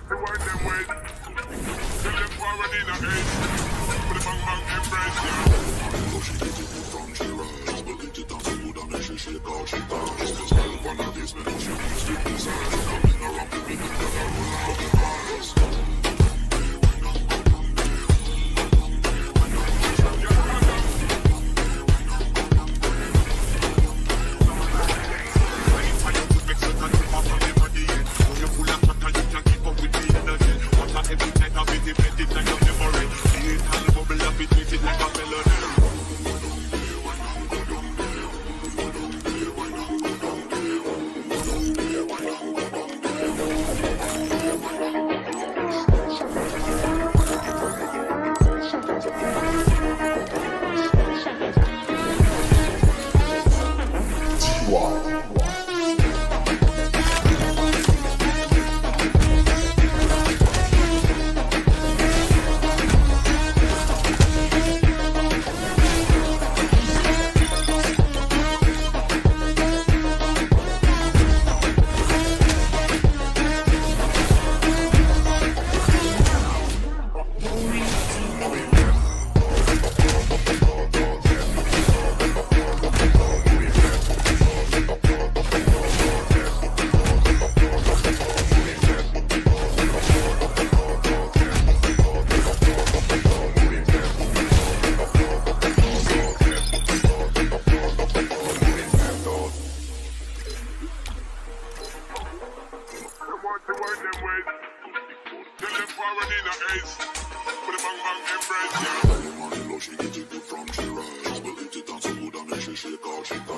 head. Tell them forward in a head. Put the bang embrace, yeah. Know she get it from rise But it on food and then she out she thighs Cause girl one of these to desire Tell them. Tell them forward in the face. Put a bang bang want it, she get it good from Gerard. Just believe it so good, she shake.